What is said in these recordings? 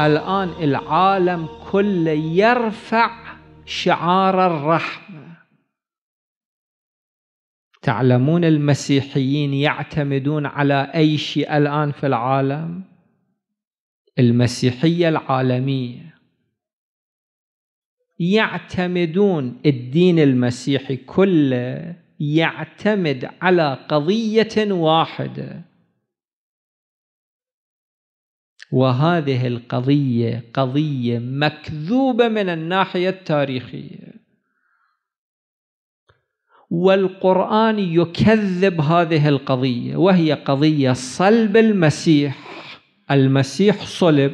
الآن العالم كله يرفع شعار الرحمة. تعلمون المسيحيين يعتمدون على أي شيء الآن في العالم؟ المسيحية العالمية. يعتمدون الدين المسيحي كله يعتمد على قضية واحدة. وهذه القضية قضية مكذوبة من الناحية التاريخية. والقرآن يكذب هذه القضية وهي قضية صلب المسيح. المسيح صلب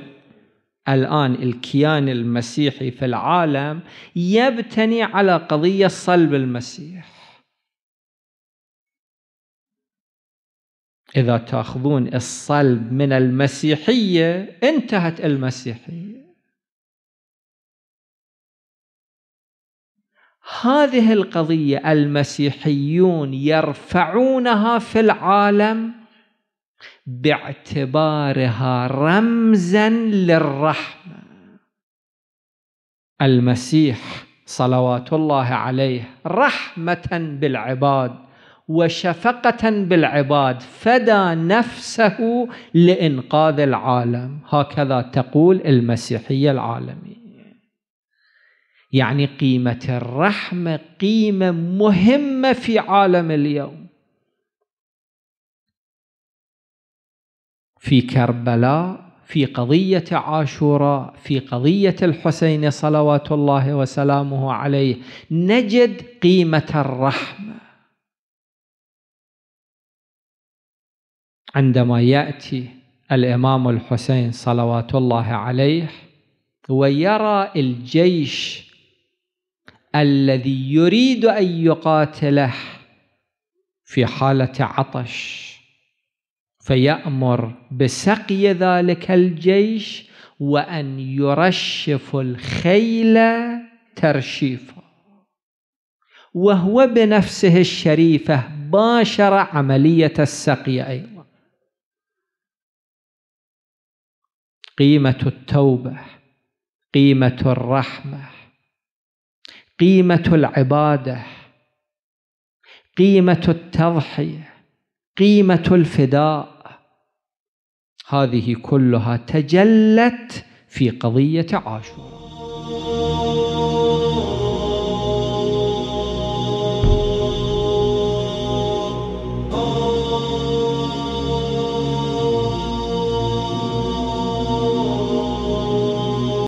الآن الكيان المسيحي في العالم يبتني على قضية صلب المسيح. إذا تأخذون الصلب من المسيحية انتهت المسيحية. هذه القضية المسيحيون يرفعونها في العالم باعتبارها رمزا للرحمة. المسيح صلوات الله عليه رحمة بالعباد وشفقة بالعباد فدى نفسه لإنقاذ العالم. هكذا تقول المسيحية العالمية. يعني قيمة الرحمة قيمة مهمة في عالم اليوم. في كربلاء في قضية عاشوراء في قضية الحسين صلوات الله وسلامه عليه نجد قيمة الرحمة. عندما يأتي الإمام الحسين صلوات الله عليه ويرى الجيش الذي يريد أن يقاتله في حالة عطش فيأمر بسقي ذلك الجيش وأن يرشف الخيل ترشيفا وهو بنفسه الشريفة باشر عملية السقي أيضا. قيمة التوبة قيمة الرحمة قيمة العبادة قيمة التضحية قيمة الفداء. هذه كلها تجلت في قضية عاشوراء.